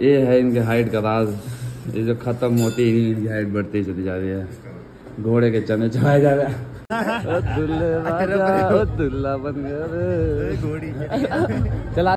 ये है इनके हाइट का राज। ये जो खत्म होती ही इनकी हाइट बढ़ती चली जा रही है। घोड़े के चने चढ़ाए जा रहे हैं। चला।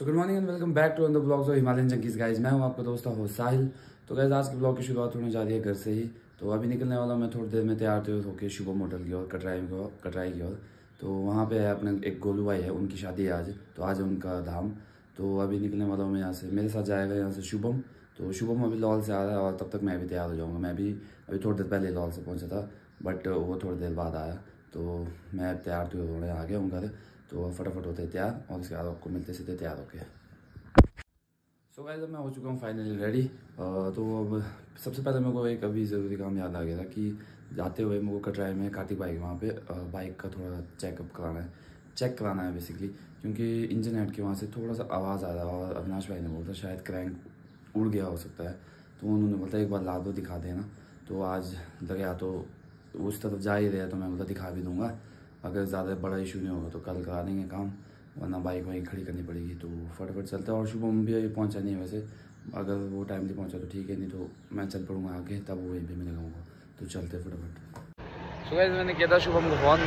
So good morning and welcome back to the blogs of Himalayan junkies guys मैं हूँ आपका दोस्त हो साहिल। तो गाइज़ आज के ब्लॉग की शुरुआत होने जा रही है घर से ही। तो अभी निकलने वाला मैं थोड़ी देर में तैयार थे होकर शुभम होटल की ओर, कटराई की ओर, कटराई की ओर। तो वहाँ पे है अपने एक गोलू भाई है, उनकी शादी है आज। तो आज उनका धाम। तो अभी निकलने वाला हूँ मैं यहाँ से। मेरे साथ जाएगा यहाँ से शुभम। तो शुभम अभी लॉल से आ रहा है और तब तक मैं भी तैयार हो जाऊँगा। मैं भी अभी थोड़ी देर पहले लॉल से पहुँचा था बट वो थोड़ी देर बाद आया। तो मैं तैयार तो थोड़े आ गया हूँ घर। तो फटाफट होते तैयार और उसके बाद आपको मिलते सीधे तैयार होके। सो अब मैं हो चुका हूँ फाइनली रेडी तो अब सबसे पहले मेरे को एक अभी ज़रूरी काम याद आ गया था कि जाते हुए मेरे को कटराई में कार्तिक बाइक वहाँ पे बाइक का थोड़ा चेकअप कराना है। चेक कराना है बेसिकली क्योंकि इंजन हेड के वहाँ से थोड़ा सा आवाज़ आ रहा है और अविनाश भाई ने बोलता शायद क्रैंक उड़ गया हो सकता है। तो उन्होंने बोला एक बार ला दो दिखा देना। तो आज लगे तो उस तरफ़ जा ही रहा तो मैं बोला दिखा भी दूँगा। अगर ज़्यादा बड़ा इशू नहीं होगा तो कल करा देंगे काम वरना बाइक वहीं खड़ी करनी पड़ेगी तो फटाफट चलते हैं। और शुभम भी अभी पहुँचा नहीं है वैसे। अगर वो टाइमली पहुँचा तो ठीक है नहीं तो मैं चल पड़ूँगा आगे तब वो वहीं पे मिलेगा तो चलते फटाफट। सो गाइस मैंने किया था शुभम को फ़ोन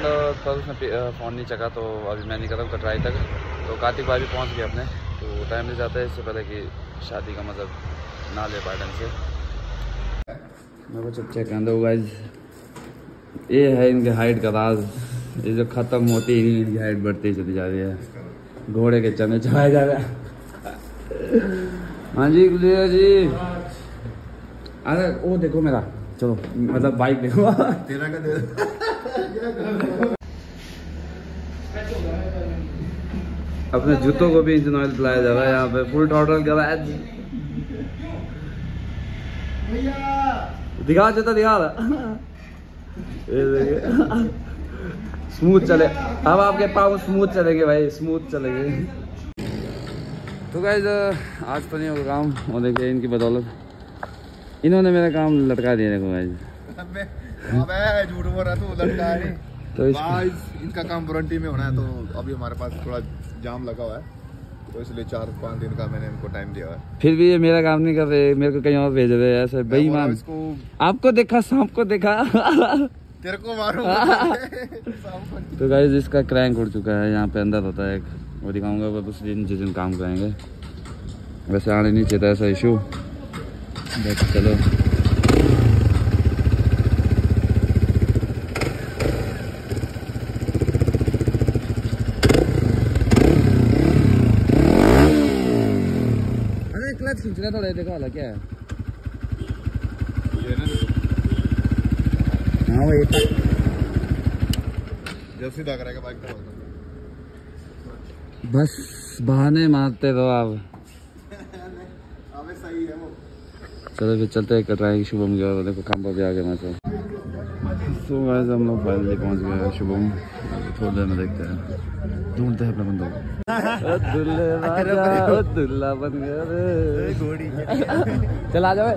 पर उसने फ़ोन नहीं चका तो अभी मैं निकला कटराई तक। तो कार्तिक भाई भी पहुँच गया अपने तो टाइम ले जाता है इससे पहले कि शादी का मतलब ना ले पाए ढंग से। मेरे को चुप चेक कर दो गाइज़ ये है इनके हाइट का राज ये जो खत्म होती ही इनकी हाइट बढ़ती ही चली जा रही है। घोड़े के चने चढ़ाए जा रहे हैं। हाँ जी गुलिया जी। अरे वो देखो मेरा। चलो मतलब बाइक देखो। तेरा का दे अपने जूतों को भी इंजन ऑयल पिलाया जा रहा है यहाँ पे। फुल टोटल गैराज दिखा जूता दिखा। रहा स्मूथ चले। अब आपके पाँव स्मूथ चलेंगे भाई स्मूथ चलेंगे। तो गाइज़ आज तो नहीं होगा काम। और देखिए इनकी बदौलत। इन्होंने मेरा काम लटका दिया देखो गाइज़ झूठ बोल रहा तू लड़का है तो इस इनका काम वारंटी में होना है तो अभी हमारे पास थोड़ा जाम लगा हुआ है। तो इसलिए चार पाँच दिन का मैंने इनको टाइम दिया है। फिर भी ये मेरा काम नहीं कर रहे मेरे को कहीं और भेज रहे हैं ऐसे बेईमान। इसको आपको देखा सांप को देखा। तेरे को मारो तो गाइज़ इसका क्रैंक उड़ चुका है। यहाँ पे अंदर होता है एक। वो दिखाऊँगा, वो उस दिन जिस दिन काम कराएँगे वैसे आने नहीं चाहिए ऐसा इशू बट चलो। क्लच खींच रहा था, देखा वाला क्या है ये ना हाँ वही जब सीधा करेगा बाइक का बस बहाने मारते रहो आप। अबे सही है वो। चलो फिर चलते हैं कटराई शुभम गया देखो काम पर भी आ गया मैं तो सो गाइस हम लोग फाइनली पहुँच गए शुभम। थोड़ी देर में देखते हैं। ढूंढते हैं अपने बंदों को। ओ दुल्ले दुल्ला बन गया रे। घोड़ी चल आ जाओ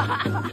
哈哈哈哈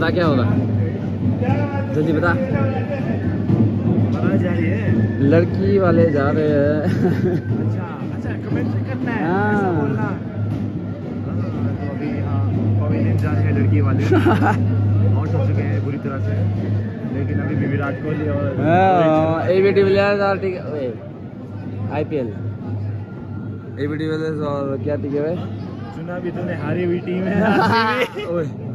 बता क्या होगा? जल्दी बता। लड़की वाले जा रहे हैं। अच्छा अच्छा कमेंट करना है हाँ। बोलना। हाँ, तो अभी हाँ जा रहे हैं लड़की वाले। आउट हो चुके हैं बुरी तरह से। लेकिन अभी भी विराट कोहली और एबीटी विलियर्स और ठीक आईपीएल एबीटी विलियर्स और क्या टिके हुए चुना भी तूने हारी हुई टीम है।